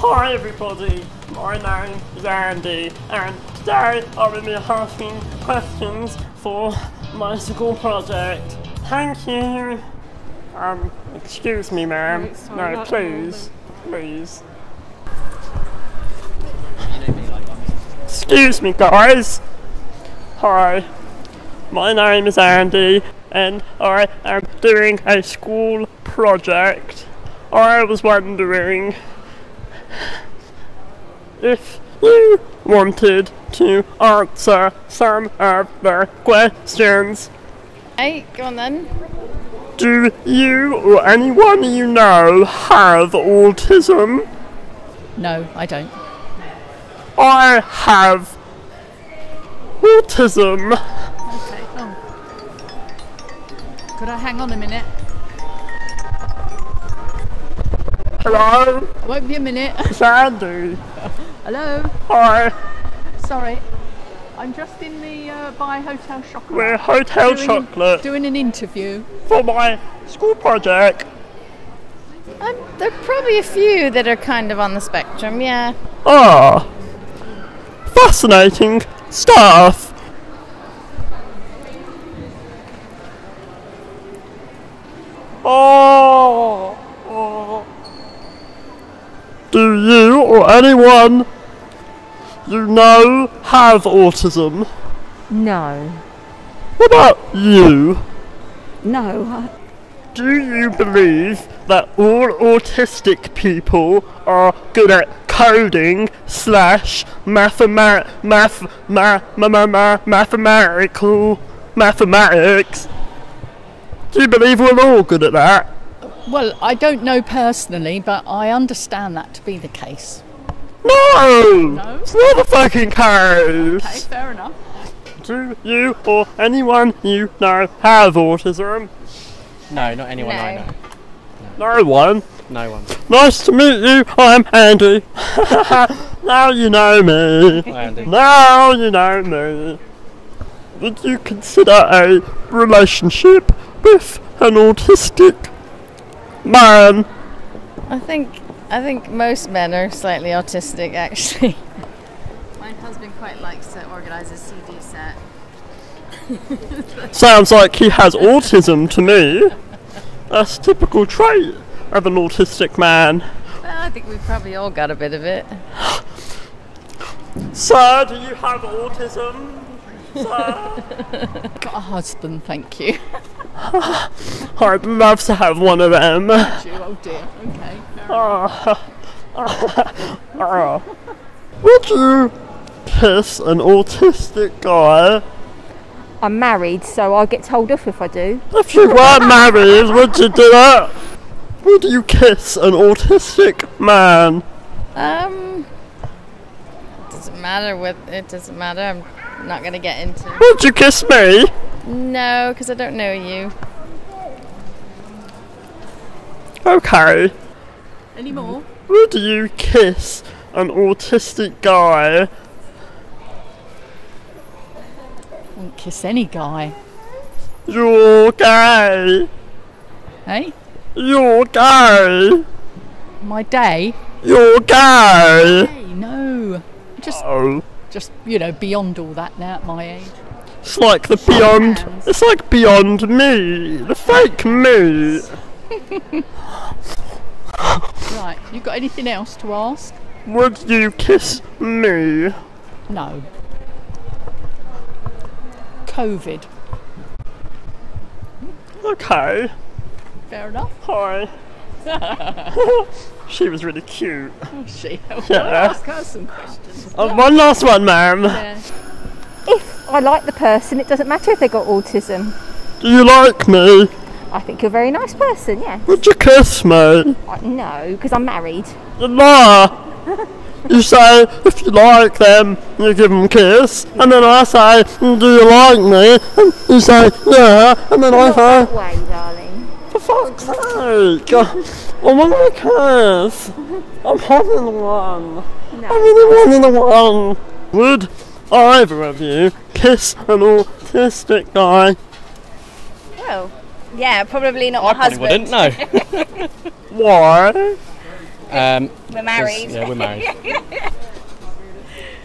Hi everybody, my name is Andy and today I will be asking questions for my school project. Thank you. Um, excuse me ma'am. Sorry, no, please. Please. Excuse me guys. Hi. My name is Andy and I am doing a school project. I was wondering if you wanted to answer some of the questions. Hey, go on then. Do you or anyone you know have autism? No, I don't. I have autism. Okay, oh. Could I hang on a minute? Hello, Won't be a minute. it's Andy. Hello. Hi, Sorry. I'm just in the uh, by Hotel Chocolate. we're Hotel doing, Chocolate Doing an interview. for my school project. Um, there are probably a few that are kind of on the spectrum, yeah. Ah, fascinating stuff. Oh. Do you or anyone you know have autism? No. What about you? No. Do you believe that all autistic people are good at coding slash mathema- math ma- ma- ma- ma- mathematical mathematics? Do you believe we're all good at that? Well, I don't know personally, but I understand that to be the case. No! No? It's not the fucking case! fair enough. Do you or anyone you know have autism? No, not anyone I No. know. No one. No one. Nice to meet you. I'm Andy. now you know me. Hi, Andy. Now you know me. Would you consider a relationship with an autistic man? I think I think most men are slightly autistic actually. My husband quite likes to organise a CD set. Sounds like he has autism to me. That's a typical trait of an autistic man. Well, I think we've probably all got a bit of it. Sir, do you have autism? Sir? Got a husband, thank you. I'd love to have one of them. Oh dear. Okay. Would you kiss an autistic guy? I'm married, so I get told off if I do. If you weren't married, would you do that? Would you kiss an autistic man? Um, It doesn't matter what. It doesn't matter. I'm not gonna get into. Would you kiss me? No, because I don't know you. Okay. Any more? Would you kiss an autistic guy? Won't kiss any guy. You're gay. Hey, You're gay. my day. You're gay. Hey, no. Just, Oh. Just you know, beyond all that now at my age. It's like the beyond. It's like beyond me. The fake me. Right. You got anything else to ask? Would you kiss me? No. COVID. Okay. Fair enough. Hi. she was really cute. Oh, she. Yeah. ask her some questions. Uh, one last one, ma'am. Yeah. If I like the person, it doesn't matter if they got autism. Do you like me? I think you're a very nice person, yeah. Would you kiss me? I, no, because I'm married. La. You say if you like them, you give them a kiss, and then I say, "Mm, "Do you like me?" And you say, "Yeah," and then I Not say, that way, darling. For fuck's sake! I want a kiss! I'm having one! No. I really wanted the one! Would either of you kiss an autistic guy? Well, yeah, probably not I my probably husband. wouldn't, no. Why? Um, We're married. yeah, we're married.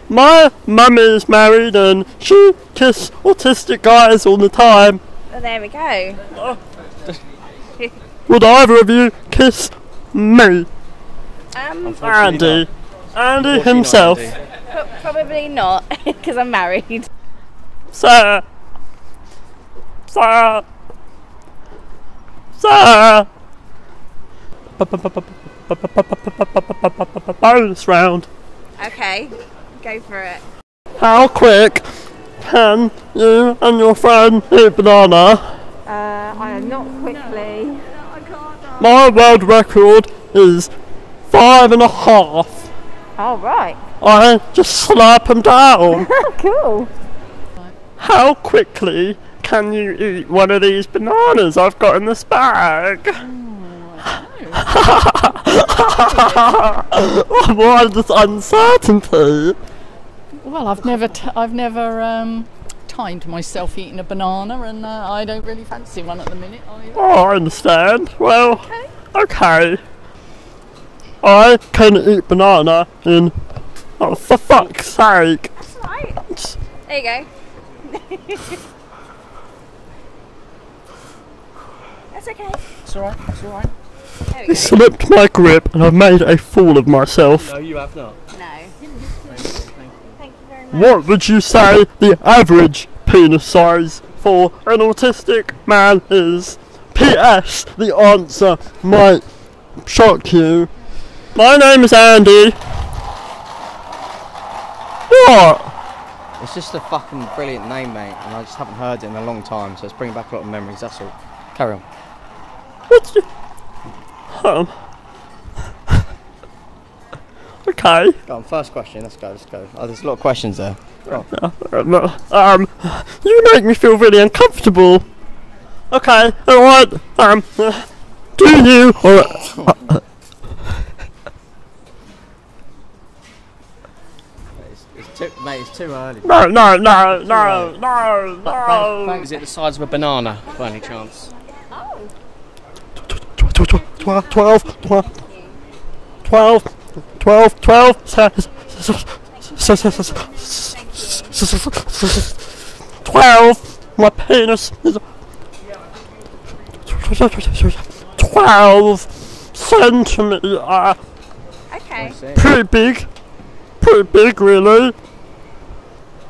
My mum is married and she kisses autistic guys all the time. Well, there we go. Would either of you kiss me? Um, Unfortunately Andy. Andy Unfortunately not, himself. Andy. probably not, because I'm married. Sir. Sir. Sir. Bonus round. Okay, go for it. How quick can you and your friend eat banana? Uh, I am not quickly. My world record is five and a half. All right. I just slap them down. cool. How quickly can you eat one of these bananas I've got in this bag? Oh, Why this uncertainty? Well, I've never, t- I've never um, timed myself eating a banana, and uh, I don't really fancy one at the minute. either. Oh, I understand. Well, okay. I can eat banana in. Oh, for fuck's sake! Right. There you go. That's okay. It's alright, it's alright. There we He slipped my grip, and I've made a fool of myself. No, you have not. No. Thank you very much. What would you say the average penis size for an autistic man is? P.S. The answer might shock you. My name is Andy. What? It's just a fucking brilliant name, mate, and I just haven't heard it in a long time, so it's bringing back a lot of memories, that's all. Carry on. What's your... Um... okay. Go on, first question, let's go, let's go. Oh, there's a lot of questions there. Um, um, you make me feel really uncomfortable. Okay, alright, um, uh, do you, or, uh, It's, it's too, mate, it's too early. no, no, no, no, no, no. Is it the size of a banana, by any chance? Twelve, twelve, twelve, twelve, twelve, twelve, twelve. My penis is twelve centimeter. Okay. Pretty big, pretty big, really.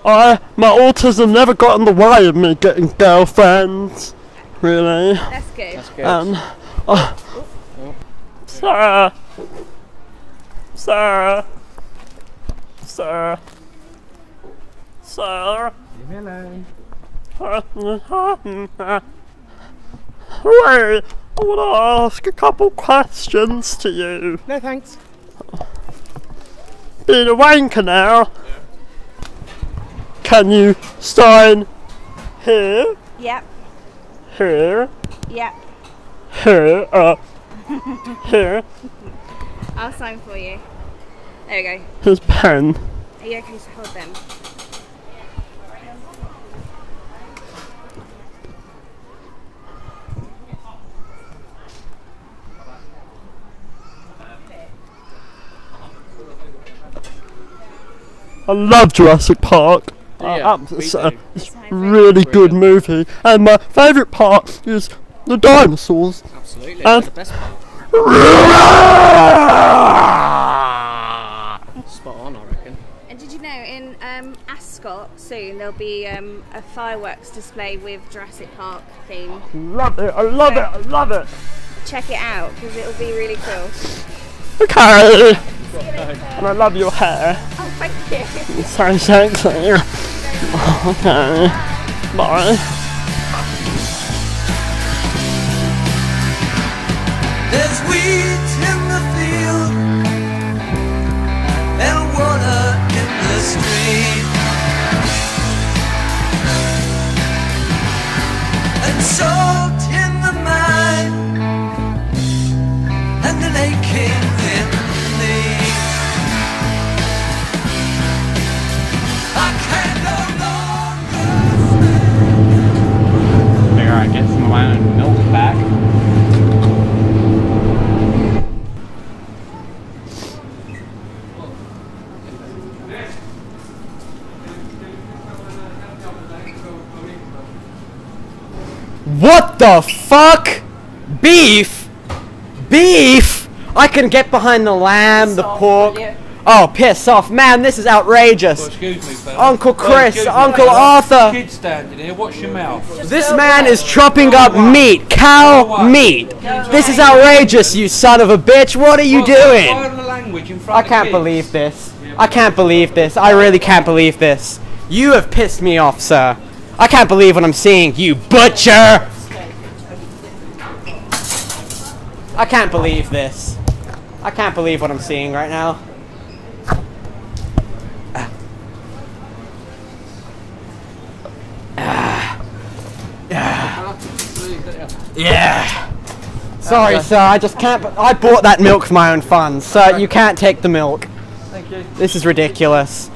I my autism never got in the way of me getting girlfriends, really. That's good. That's good. Um, uh, Sarah, Sarah, Sarah, Sarah. Hello. Wait, I want to ask a couple questions to you. No thanks. Being a wanker now, can you sign here, Yep. here, Yep. here, uh, here? I'll sign for you. There we go. His pen. Are you okay to hold them? I love Jurassic Park. Do Uh, ya? We it's a it's a really good movie, and my favourite part is the dinosaurs. Absolutely, And- the best part. Spot on, I reckon. And did you know in um, Ascot soon there'll be um, a fireworks display with Jurassic Park theme? love it! I love it! I love it! Check it out because it'll be really cool. Okay. And I love your hair. Oh, thank you. It's so sexy. Okay. Bye. There's wheat in the field and water in the stream. And salt in the mine and in. I can no longer I get some of my own milk back. What the fuck? Beef? Beef? I can get behind the lamb, the pork. Oh, piss off. Man, this is outrageous. Excuse me, fella. Uncle Oh, Chris, excuse Uncle fella. Arthur. Kid standing here, watch your mouth. This man is chopping up meat, cow meat. This is outrageous, you son of a bitch. What are you What, doing? foreign language in front I can't believe this. I can't believe this. I really can't believe this. You have pissed me off, sir. I can't believe what I'm seeing, you butcher! I can't believe this. I can't believe what I'm seeing right now. Ah. Ah. Yeah. Sorry, sir. I just can't. I bought that milk for my own funds, sir. You can't take the milk. Thank you. This is ridiculous.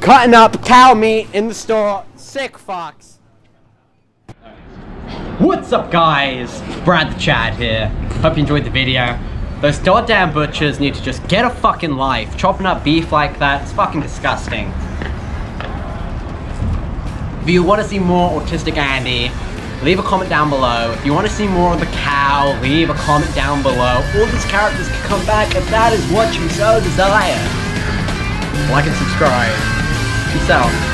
Cutting up cow meat in the store. Sick fucks. What's up, guys? Brad the Chad here. Hope you enjoyed the video. Those goddamn butchers need to just get a fucking life. Chopping up beef like that, it's fucking disgusting. If you want to see more Autistic Andy, leave a comment down below. If you want to see more of the cow, leave a comment down below. All these characters can come back if that is what you so desire. Like and subscribe. Peace out.